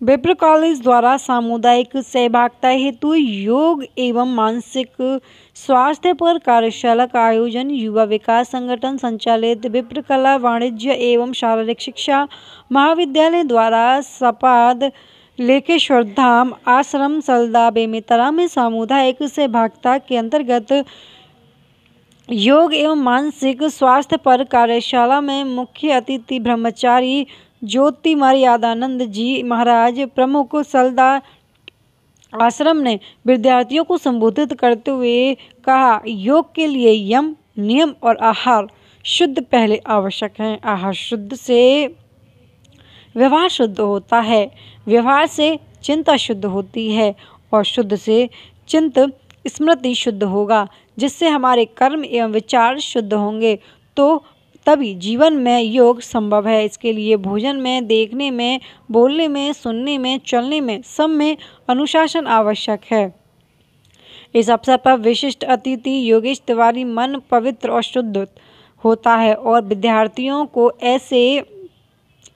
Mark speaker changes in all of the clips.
Speaker 1: विप्र कॉलेज द्वारा सामुदायिक सहभागिता हेतु योग एवं मानसिक स्वास्थ्य पर कार्यशाला का आयोजन युवा विकास संगठन संचालित विप्र कला, वाणिज्य एवं शारीरिक शिक्षा महाविद्यालय द्वारा सपाद लेकेश्वर धाम आश्रम सलदा बेमेतरा में सामुदायिक सहभागिता के अंतर्गत योग एवं मानसिक स्वास्थ्य पर कार्यशाला में मुख्य अतिथि ब्रह्मचारी ज्योति मर्यादानंद जी महाराज, प्रमुख सलदा आश्रम ने विद्यार्थियों को संबोधित करते हुए कहा, योग के लिए यम, नियम और आहार शुद्ध पहले आवश्यक है। आहार शुद्ध से व्यवहार शुद्ध होता है। व्यवहार से चिंता शुद्ध होती है और शुद्ध से चिंत स्मृति शुद्ध होगा। जिससे हमारे कर्म एवं विचार शुद्ध होंगे तो तभी जीवन में योग संभव है। इसके लिए भोजन में, देखने में, बोलने में, सुनने में, चलने में, सब में अनुशासन आवश्यक है। इस अवसर पर विशिष्ट अतिथि योगेश तिवारी मन पवित्र और शुद्ध होता है और विद्यार्थियों को ऐसे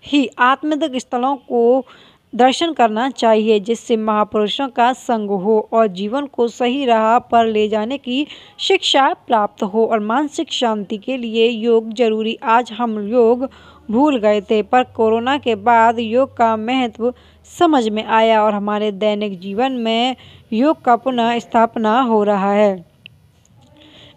Speaker 1: ही आत्मदक स्थलों को दर्शन करना चाहिए, जिससे महापुरुषों का संग हो और जीवन को सही राह पर ले जाने की शिक्षा प्राप्त हो और मानसिक शांति के लिए योग ज़रूरी। आज हम योग भूल गए थे, पर कोरोना के बाद योग का महत्व समझ में आया और हमारे दैनिक जीवन में योग का पुनः स्थापना हो रहा है।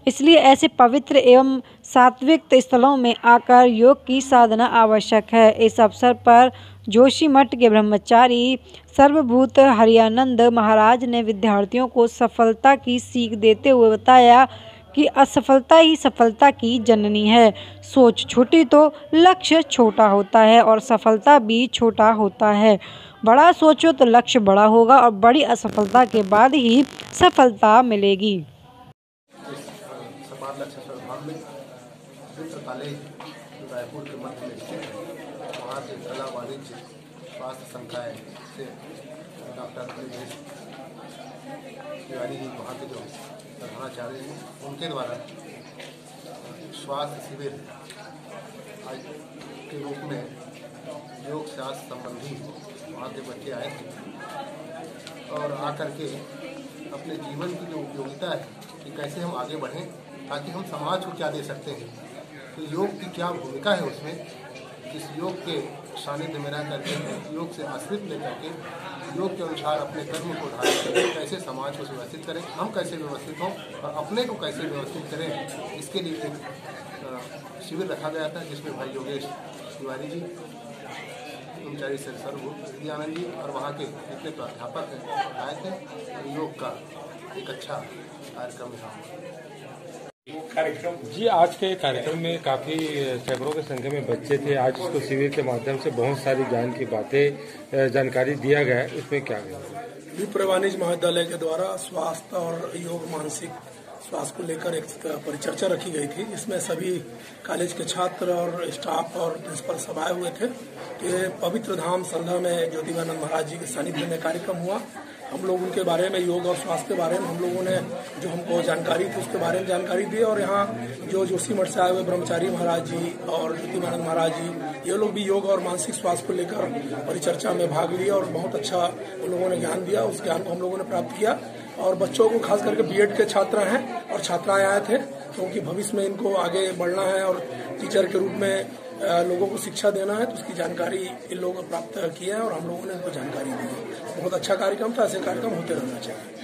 Speaker 1: इसलिए ऐसे पवित्र एवं सात्विक स्थलों में आकर योग की साधना आवश्यक है। इस अवसर पर जोशी मठ के ब्रह्मचारी सर्वभूत हरियानंद महाराज ने विद्यार्थियों को सफलता की सीख देते हुए बताया कि असफलता ही सफलता की जननी है। सोच छोटी तो लक्ष्य छोटा होता है और सफलता भी छोटा होता है। बड़ा सोचो तो लक्ष्य बड़ा होगा और बड़ी असफलता के बाद ही सफलता मिलेगी।
Speaker 2: रायपुर के मध्य में स्थित है। वहाँ से कला वाणिज्य, स्वास्थ्य संकाय से डॉक्टर ब्रजेश तिवारी जी वहाँ के जो प्रधानाचार्य हैं, उनके द्वारा स्वास्थ्य शिविर के रूप में योग शास्त्र संबंधी वहाँ के बच्चे आए थे और आकर के अपने जीवन की जो उपयोगिता है कि कैसे हम आगे बढ़ें ताकि हम समाज को क्या दे सकते हैं। तो योग की क्या भूमिका है उसमें? इस योग के सानिध्य में रह करके, योग से आश्रित लेकर के, योग के अनुसार अपने कर्म को धारण करके कैसे समाज को व्यवस्थित करें, हम कैसे व्यवस्थित हों और अपने को कैसे व्यवस्थित करें, इसके लिए एक शिविर रखा गया था, जिसमें भाई योगेश तिवारी जी कर्मचारी से सर्वभूत जी और वहाँ के जितने प्राध्यापक हैं, आए थे योग का एक अच्छा कार्यक्रम था।
Speaker 3: जी आज के कार्यक्रम में काफ़ी सैकड़ों के संख्या में बच्चे थे। आज इसको शिविर के माध्यम से बहुत सारी ज्ञान की बातें जानकारी दिया गया है। इसमें क्या
Speaker 4: विप्र वाणिज्य महाविद्यालय के द्वारा स्वास्थ्य और योग मानसिक स्वास्थ्य को लेकर एक परिचर्चा रखी गई थी जिसमें सभी कॉलेज के छात्र और स्टाफ और प्रिंसिपल सब आए हुए थे। ये पवित्र धाम संध्या में ज्योतिवानंद महाराज जी के सानिध्य में कार्यक्रम हुआ। हम लोग उनके बारे में, योग और स्वास्थ्य के बारे में हम लोगों ने जो हमको जानकारी थी उसके बारे में जानकारी दी और यहाँ जो जोशी मठ से आए हुए ब्रह्मचारी महाराज जी और ज्योतिमानंद महाराज जी, ये लोग भी योग और मानसिक स्वास्थ्य को लेकर परिचर्चा में भाग लिया और बहुत अच्छा उन लोगों ने ज्ञान दिया, उस ज्ञान को हम लोगों ने प्राप्त किया। और बच्चों को खास करके बीएड के छात्र हैं और छात्राएँ आए थे, क्योंकि भविष्य में इनको आगे बढ़ना है और टीचर के रूप में लोगों को शिक्षा देना है तो उसकी जानकारी इन लोगों ने प्राप्त किया है और हम लोगों ने उनको जानकारी दी है। बहुत अच्छा कार्यक्रम था, ऐसे कार्यक्रम होते रहना चाहिए।